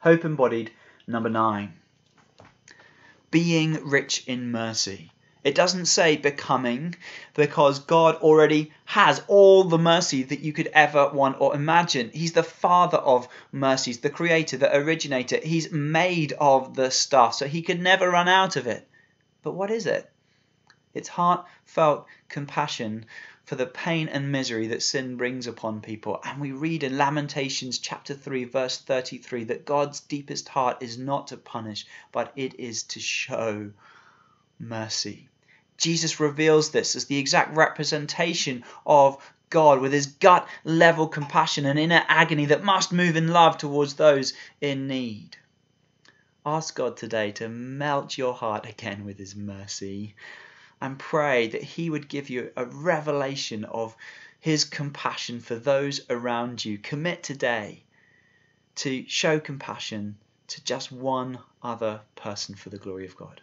Hope embodied, number nine. Being rich in mercy. It doesn't say becoming because God already has all the mercy that you could ever want or imagine. He's the father of mercies, the creator, the originator. He's made of the stuff, so he could never run out of it. But what is it? It's heartfelt compassion for the pain and misery that sin brings upon people. And we read in Lamentations chapter 3 verse 33 that God's deepest heart is not to punish, but it is to show mercy. Jesus reveals this as the exact representation of God with his gut level compassion and inner agony that must move in love towards those in need. Ask God today to melt your heart again with his mercy and pray that He would give you a revelation of His compassion for those around you. Commit today to show compassion to just one other person for the glory of God.